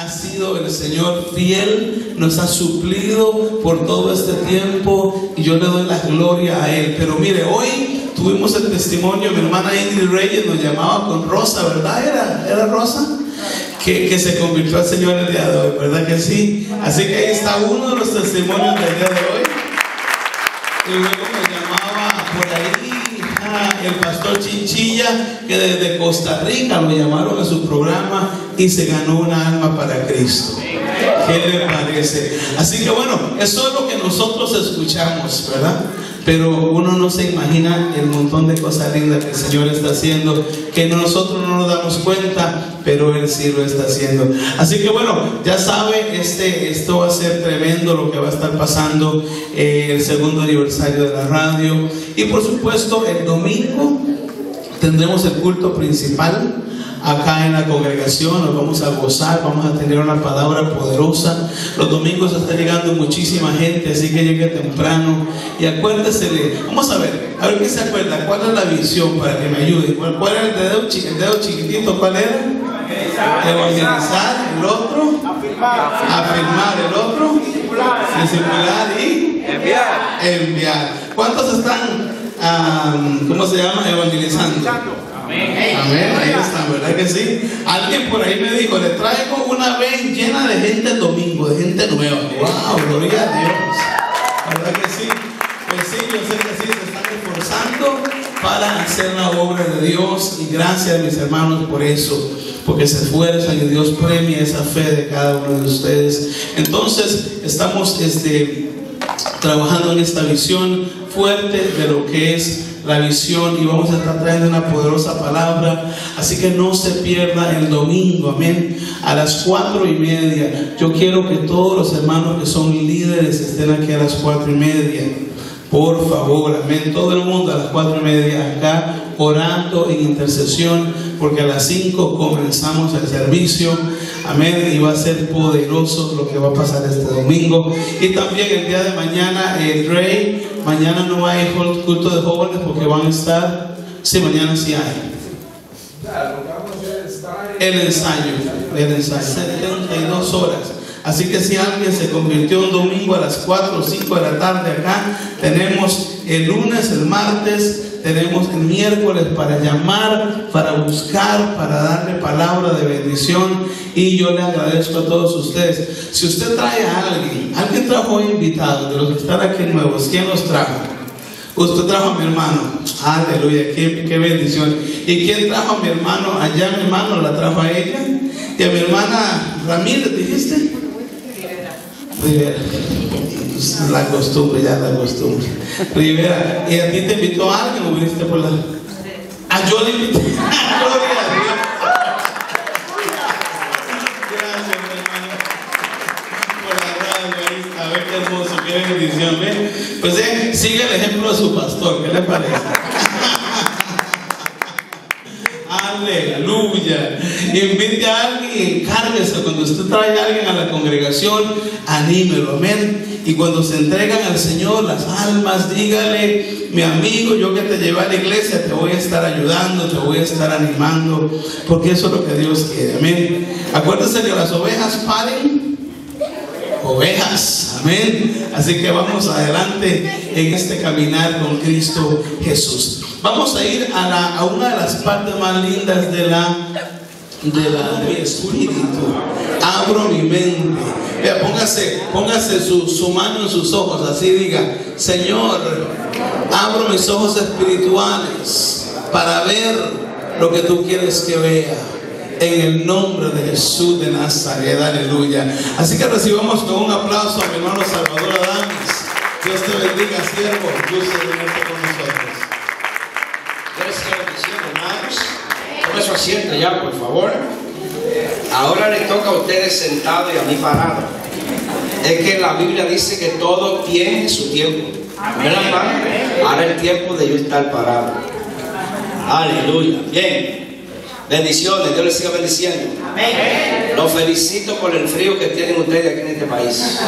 ha sido el Señor fiel, nos ha suplido por todo este tiempo y yo le doy la gloria a Él. Pero mire, hoy tuvimos el testimonio, mi hermana Ingrid Reyes nos llamaba con Rosa, ¿verdad? ¿Era, era Rosa? Que, que se convirtió al Señor el día de hoy, ¿verdad que sí? Así que ahí está uno de los testimonios del día de hoy. Y luego me llamaba por ahí ah, el pastor Chinchilla, que desde Costa Rica lo llamaron a su programa y se ganó una alma para Cristo. ¿Qué le parece? Así que bueno, eso es lo que nosotros escuchamos, ¿verdad? Pero uno no se imagina el montón de cosas lindas que el Señor está haciendo, que nosotros no nos damos cuenta, pero Él sí lo está haciendo. Así que bueno, ya sabe, este, esto va a ser tremendo lo que va a estar pasando eh, el segundo aniversario de la radio. Y por supuesto, el domingo tendremos el culto principal acá en la congregación, nos vamos a gozar, vamos a tener una palabra poderosa. Los domingos está llegando muchísima gente, así que llegue temprano. Y acuérdese de, vamos a ver, a ver qué se acuerda, cuál es la visión para que me ayude. ¿Cuál, cuál era el dedo, el dedo chiquitito? ¿Cuál era? Evangelizar, el otro, afirmar, el otro, discipular y Enviar. enviar. ¿Cuántos están, cómo se llama, evangelizando? Amén, ahí está, ¿verdad que sí? Alguien por ahí me dijo, le traigo una vez llena de gente el domingo, de gente nueva. ¡Wow! Gloria a Dios. ¿Verdad que sí? Pues sí, yo sé que sí, se están esforzando para hacer la obra de Dios y gracias mis hermanos por eso, porque se esfuerzan y Dios premia esa fe de cada uno de ustedes. Entonces, estamos este, trabajando en esta visión fuerte de lo que es la visión y vamos a estar trayendo una poderosa palabra. Así que no se pierda el domingo, amén. A las cuatro y media. Yo quiero que todos los hermanos que son líderes estén aquí a las cuatro y media. Por favor, amén. Todo el mundo a las cuatro y media acá orando en intercesión, porque a las cinco comenzamos el servicio. Amén. Y va a ser poderoso lo que va a pasar este domingo. Y también el día de mañana, el Rey. Mañana no hay culto de jóvenes porque van a estar. Sí, mañana sí hay. El ensayo. El ensayo. 72 horas. Así que si alguien se convirtió un domingo a las 4 o 5 de la tarde acá, tenemos el lunes, el martes, tenemos el miércoles para llamar, para buscar, para darle palabra de bendición. Y yo le agradezco a todos ustedes. Si usted trae a alguien, alguien trajo hoy invitado de los que están aquí nuevos, ¿quién los trajo? Usted trajo a mi hermano. Aleluya, qué, qué bendición. ¿Y quién trajo a mi hermano? Allá mi hermano la trajo a ella. Y a mi hermana Ramírez, dijiste. Rivera. La costumbre, ya la costumbre. Rivera, ¿y a ti te invitó alguien o viniste por la.? Ah, yo le invité. Gloria a Dios. Gracias, hermano. Por la radio, ahí está. Ve qué hermoso, qué bendición. ¿ve? Pues eh, sigue el ejemplo de su pastor, ¿qué le parece? Aleluya. Invite a alguien, encárguese. Cuando usted trae a alguien a la congregación, anímelo, amén. Y cuando se entregan al Señor las almas, dígale, mi amigo, yo que te llevé a la iglesia, te voy a estar ayudando, te voy a estar animando, porque eso es lo que Dios quiere, amén. Acuérdese que las ovejas paren ovejas. Amén. Así que vamos adelante en este caminar con Cristo Jesús. Vamos a ir a, una de las partes más lindas de la de la mi espíritu. Abro mi mente. Vea, póngase, póngase su, su mano en sus ojos, así diga, Señor, abro mis ojos espirituales para ver lo que tú quieres que vea. En el nombre de Jesús de Nazaret, aleluya. Así que recibamos con un aplauso a mi hermano Salvador Adames. Dios te bendiga, siervo. Dios te bendiga. Te bendición, hermanos. Tome su asiento ya, por favor. Ahora le toca a ustedes sentado y a mí parado. Es que la Biblia dice que todo tiene su tiempo. ¿Verdad? Ahora es el tiempo de yo estar parado. Aleluya. Bien. Bendiciones. Dios les siga bendiciendo. Los felicito por el frío que tienen ustedes aquí en este país.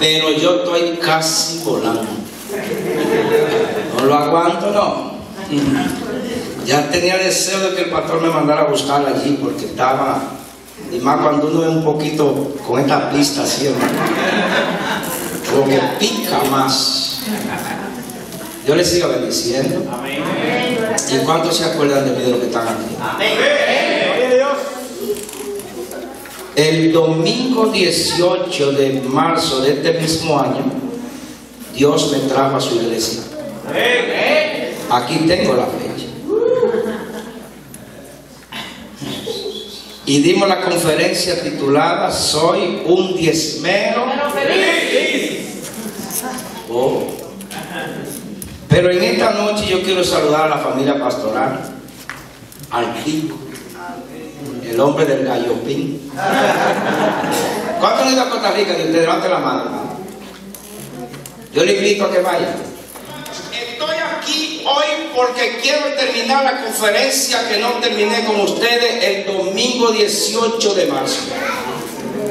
Pero yo estoy casi volando. No lo aguanto, no. Ya tenía deseo de que el pastor me mandara a buscarla allí porque estaba Y más cuando uno es un poquito con esta pista siempre. Como que pica más. Yo les sigo bendiciendo. ¿Y cuántos se acuerdan de mí de lo que están aquí? El domingo 18 de marzo de este mismo año, Dios me trajo a su iglesia. Aquí tengo la fecha. Y dimos la conferencia titulada Soy un diezmero. Oh. Pero en esta noche yo quiero saludar a la familia pastoral, al Kiko, el hombre del gallopín. ¿Cuántos han ido a Costa Rica? Levante la mano. Yo le invito a que vayan. Aquí hoy porque quiero terminar la conferencia que no terminé con ustedes el domingo 18 de marzo.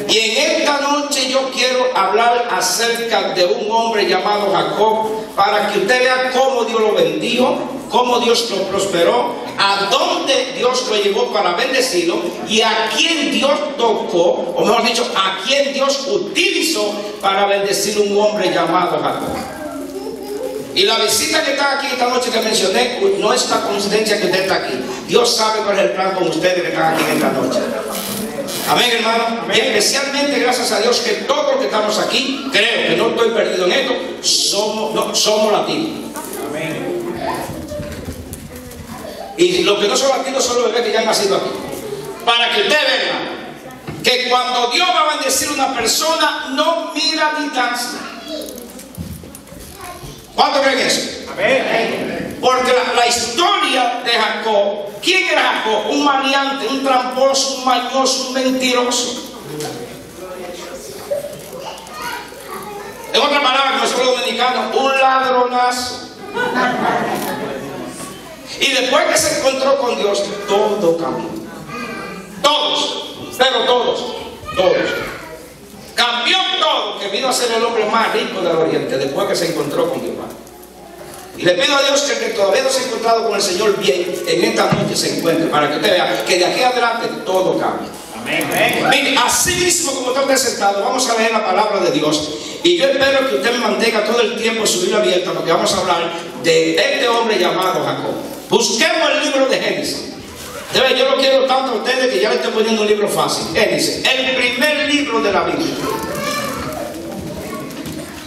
Y en esta noche yo quiero hablar acerca de un hombre llamado Jacob para que usted vea cómo Dios lo bendijo, cómo Dios lo prosperó, a dónde Dios lo llevó para bendecirlo y a quién Dios tocó, o mejor dicho, a quién Dios utilizó para bendecir un hombre llamado Jacob. Y la visita que está aquí esta noche que mencioné, no es una coincidencia que usted está aquí. Dios sabe cuál es el plan con ustedes que están aquí esta noche. Amén, hermano. Especialmente gracias a Dios que todos los que estamos aquí, creo que no estoy perdido en esto, somos, no, latinos. Y los que no son latinos son los bebés que ya han nacido aquí. Para que usted vea que cuando Dios va a bendecir a una persona, no mira distancia. ¿Cuánto creen eso? Porque la, historia de Jacob, ¿quién era Jacob? Un maleante, un tramposo, un mañoso, un mentiroso. En otra palabra, como los dominicanos, un ladronazo. Y después que se encontró con Dios, todo cambió. Todos, pero todos, todos. Cambió que vino a ser el hombre más rico del Oriente después que se encontró con Dios. Y le pido a Dios que el que todavía no se ha encontrado con el Señor bien, en esta noche se encuentre, para que usted vea que de aquí adelante todo cambia. Mire, así mismo como usted está sentado, vamos a leer la palabra de Dios. Y yo espero que usted me mantenga todo el tiempo su Biblia abierta, porque vamos a hablar de este hombre llamado Jacob. Busquemos el libro de Génesis. Debe, yo lo quiero tanto a ustedes que ya le estoy poniendo un libro fácil. Génesis, el primer libro de la Biblia.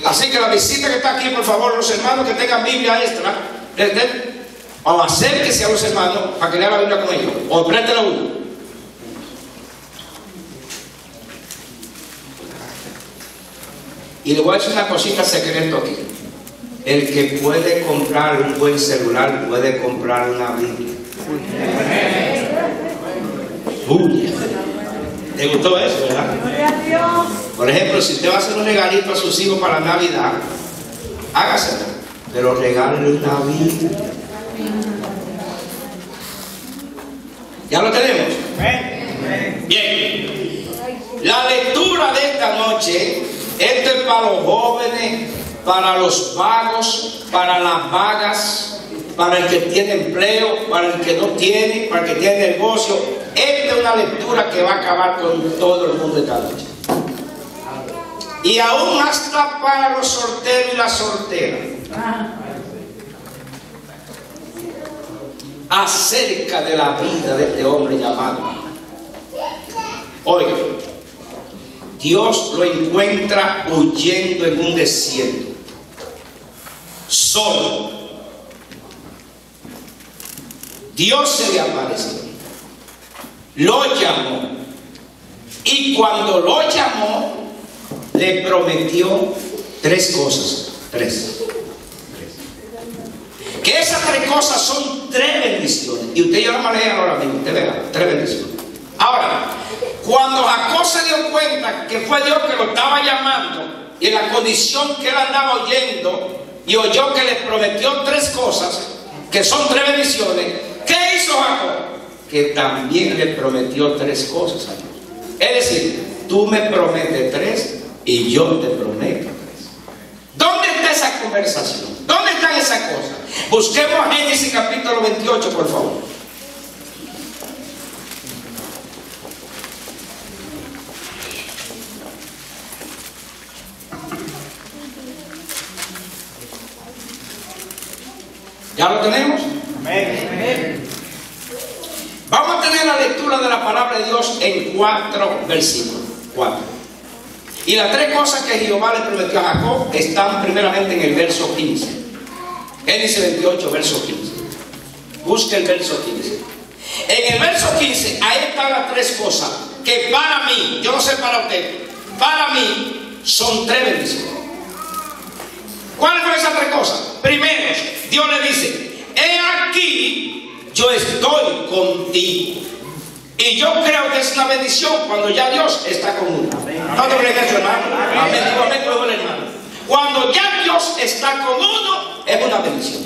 Así que la visita que está aquí, por favor, los hermanos que tengan Biblia extra, presten, o acérquese a los hermanos para que lean la Biblia con ellos, o préstela uno. Y le voy a decir una cosita secreto aquí. El que puede comprar un buen celular puede comprar una Biblia. ¿Te gustó eso, verdad? Por ejemplo, si usted va a hacer un regalito a sus hijos para Navidad, hágaselo, pero regálale una Biblia. ¿Ya lo tenemos? Bien. La lectura de esta noche, esto es para los jóvenes, para los vagos, para las vagas, para el que tiene empleo, para el que no tiene, para el que tiene negocio. Esta es una lectura que va a acabar con todo el mundo esta noche. Y aún hasta para los solteros y las solteras. Acerca de la vida de este hombre llamado. Oiga, Dios lo encuentra huyendo en un desierto, solo. Dios se le apareció, lo llamó, y cuando lo llamó, le prometió tres cosas. Tres. Que esas tres cosas son tres bendiciones. Y usted ya lo maneja ahora mismo, usted vea, tres bendiciones. Ahora, cuando Jacob se dio cuenta que fue Dios que lo estaba llamando y en la condición que él andaba oyendo y oyó que le prometió tres cosas, que son tres bendiciones, ¿qué hizo Jacob? Que también le prometió tres cosas a Dios. Es decir, tú me prometes tres y yo te prometo, pues. ¿dónde está esa conversación? ¿Dónde están esas cosas? Busquemos Génesis capítulo 28, por favor. ¿Ya lo tenemos? Amén. Vamos a tener la lectura de la palabra de Dios en cuatro versículos. Cuatro. Y las tres cosas que Jehová le prometió a Jacob están primeramente en el verso 15. Génesis 28, verso 15. Busque el verso 15. En el verso 15, ahí están las tres cosas que para mí, yo no sé para usted, para mí son tres bendiciones. ¿Cuáles son esas tres cosas? Primero, Dios le dice, he aquí, yo estoy contigo. Y yo creo que es una bendición cuando ya Dios está con uno. No te eso, hermano. Amén. Digo amén, hermano. Cuando ya Dios está con uno, es una bendición.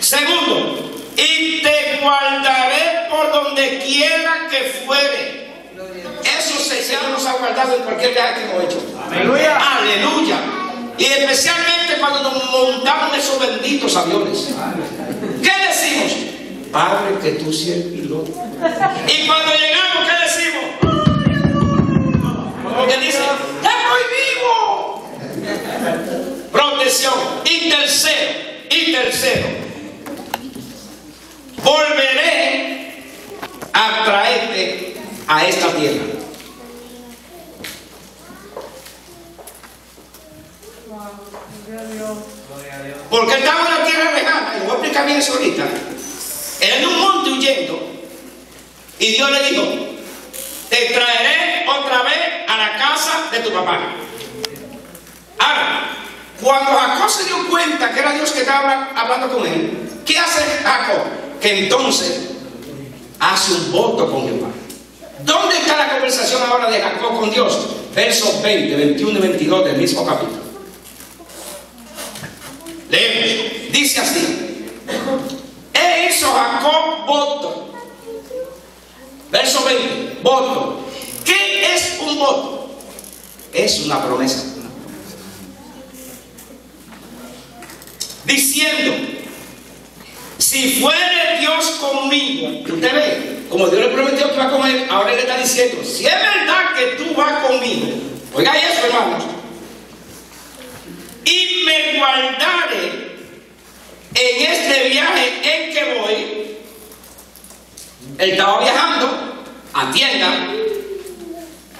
Segundo, y te guardaré por donde quiera que fuere. Eso el Señor nos ha guardado en cualquier viaje que hemos hecho. Aleluya. Aleluya. Y especialmente cuando nos montamos en esos benditos aviones. ¿Qué decimos? Padre, que tú seas el piloto. Y cuando llegamos, ¿qué decimos? Porque dice, estoy vivo. Protección. Y tercero, y tercero, volveré a traerte a esta tierra. Porque estaba en una tierra lejana, y voy a explicar bien eso ahorita. En un monte huyendo, y Dios le dijo: Te traeré otra vez a la casa de tu papá. Ahora, cuando Jacob se dio cuenta que era Dios que estaba hablando con él, ¿qué hace Jacob? Que entonces hace un voto con Jehová. ¿Dónde está la conversación ahora de Jacob con Dios? Versos 20, 21 y 22 del mismo capítulo. Leemos. Dice así. Jacob voto. Verso 20. Voto. ¿Qué es un voto? Es una promesa. Diciendo, si fuere Dios conmigo, usted ve, como Dios le prometió que va con él, ahora le está diciendo, si es verdad que tú vas conmigo, oiga eso hermanos, y me guardaré en este viaje en que voy, él estaba viajando a tienda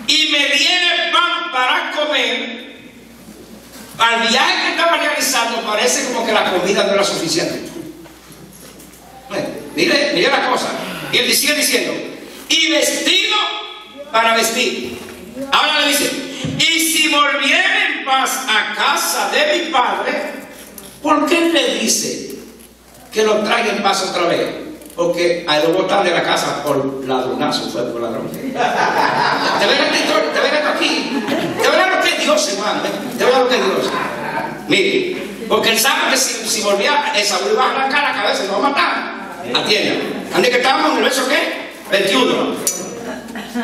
y me viene pan para comer. Al viaje que estaba realizando parece como que la comida no era suficiente. Mire, mire la cosa. Y él sigue diciendo, y vestido para vestir. Ahora le dice, y si volviera en paz a casa de mi padre, ¿por qué le dice que lo traiga en paz otra vez? Porque a lo botar de la casa por ladronazo, fue por ladrón. ¿Te ven ¿Te ven aquí? ¿Te ven lo que es Dios, hermano? ¿Te ven lo que es Dios? Mire, porque él sabe que si, si volvía, esa iba a arrancar la cabeza y lo va a matar. Atienda. ¿Dónde que estábamos en el verso qué? 21.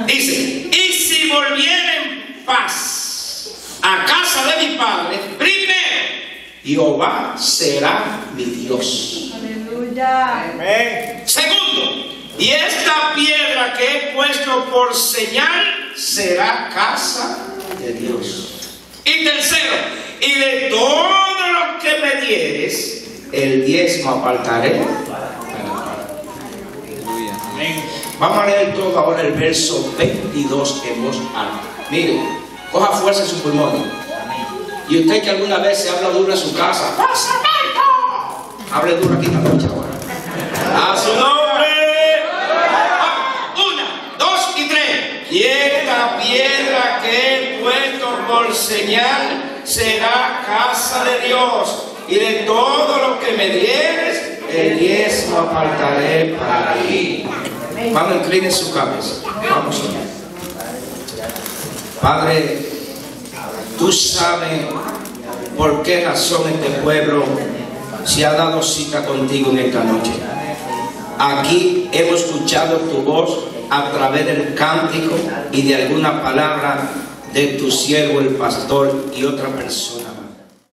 Dice, y si volviera en paz a casa de mi padre, primero, Jehová será mi Dios. Aleluya. Segundo, y esta piedra que he puesto por señal será casa de Dios. Y tercero, y de todo lo que me dieres, el diezmo apartaré Vamos a leer todo ahora el verso 22 en voz alta. Mire, coja fuerza en su pulmón. Y usted que alguna vez se habla duro en su casa, hable duro aquí esta noche ahora. A su nombre. Una, dos y tres. Y esta piedra que he puesto por señal será casa de Dios. Y de todo lo que me dieres, el diezmo apartaré para ti. Padre, incline su cabeza. Vamos Padre, tú sabes por qué razón este pueblo se ha dado cita contigo en esta noche. Aquí hemos escuchado tu voz a través del cántico y de alguna palabra de tu siervo el pastor y otra persona.